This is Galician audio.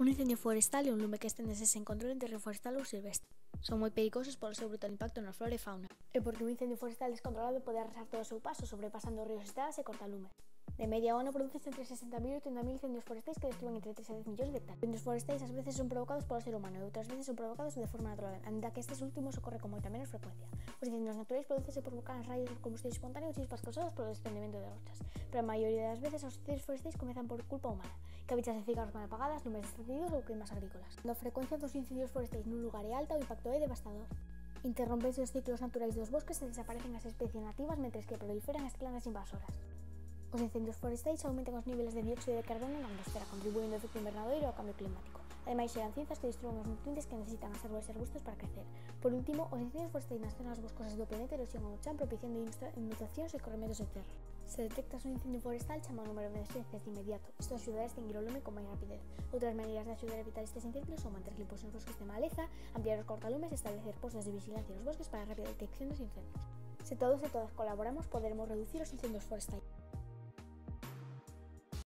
Un incendio forestal é un lume que esténdese sen control entre reforestal ou silvestre. Son moi perigosos polo seu brutal impacto na flora e fauna. E porque un incendio forestal descontrolado pode arrasar todo o seu paso, sobrepasando ríos e estradas e cortalumes. De media ONU produce entre 60.000 y 80.000 incendios forestales que destruyen entre 3 a 10 millones de hectáreas. Los incendios forestales a veces son provocados por el ser humano y otras veces son provocados de forma natural, anda que estos últimos ocurre con mucha menos frecuencia. Los incendios naturales producen por volcanes, rayos, combustible espontáneo y chispas causadas por el desprendimiento de rocas. Pero la mayoría de las veces los incendios forestales comienzan por culpa humana, cabichas de cigarros mal apagadas, nubes extendidos o quemas agrícolas. La frecuencia de los incendios forestales en un lugar es alta o impacto es devastador. Interrompen sus ciclos naturales de los bosques y desaparecen las especies nativas mientras que proliferan las plantas invasoras. Os incendios forestais aumentan os niveles de dióxido de carbono na atmosfera, contribuindo ao efecto invernadoiro ao cambio climático. Ademais, xeran cinzas que destruen os nutrientes que necesitan as árboles e arbustos para crecer. Por último, os incendios forestais nas zonas boscosas do planeta erosionan o chan propiciando inundacións e corrementos de terra. Se detectas un incendio forestal, chama o número de emergencias de inmediato. Isto axudará a extinguir o lume con máis rapidez. Outras medidas de axudar a evitar estes incendios son manter limpos os bosques de maleza, ampliar os cortalumes e establecer postos de vigilancia nos bosques para a rápida detección dos incendios. Se todos e todas colaboramos, poderemos reducir os incendios forestais.